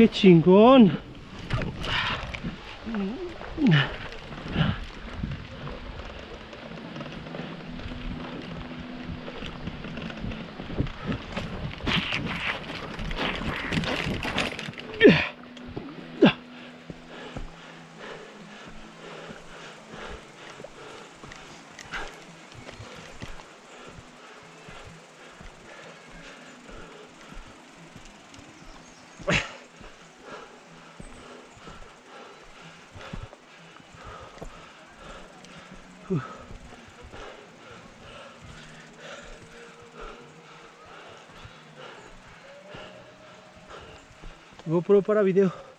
qué chingón. GoPro para video.